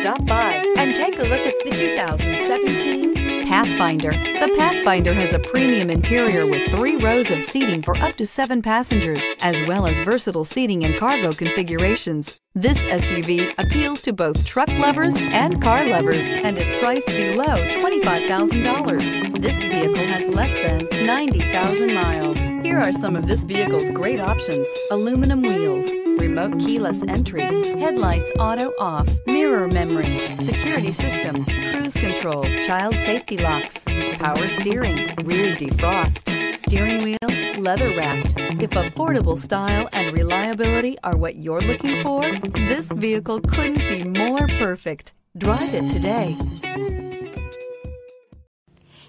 Stop by and take a look at the 2017 Pathfinder. The Pathfinder has a premium interior with three rows of seating for up to seven passengers, as well as versatile seating and cargo configurations. This SUV appeals to both truck lovers and car lovers and is priced below $25,000. This vehicle has less than 90,000 miles. Here are some of this vehicle's great options. Aluminum wheels, remote keyless entry, headlights auto off, mirror memory, security system, cruise control, child safety locks, power steering, rear defrost, steering wheel, leather wrapped. If affordable style and reliability are what you're looking for, this vehicle couldn't be more perfect. Drive it today.